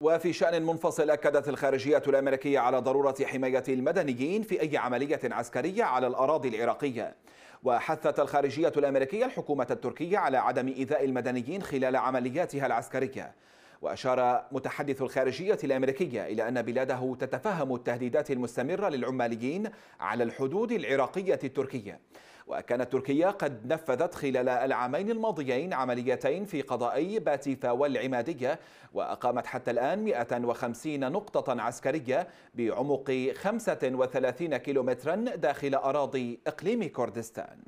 وفي شأن منفصل أكدت الخارجية الأمريكية على ضرورة حماية المدنيين في أي عملية عسكرية على الأراضي العراقية. وحثت الخارجية الأمريكية الحكومة التركية على عدم إيذاء المدنيين خلال عملياتها العسكرية. وأشار متحدث الخارجية الأمريكية إلى أن بلاده تتفهم التهديدات المستمرة للعماليين على الحدود العراقية التركية. وكانت تركيا قد نفذت خلال العامين الماضيين عمليتين في قضائي باتيفا والعمادية وأقامت حتى الآن 150 نقطة عسكرية بعمق 35 كيلومترا داخل أراضي إقليم كردستان.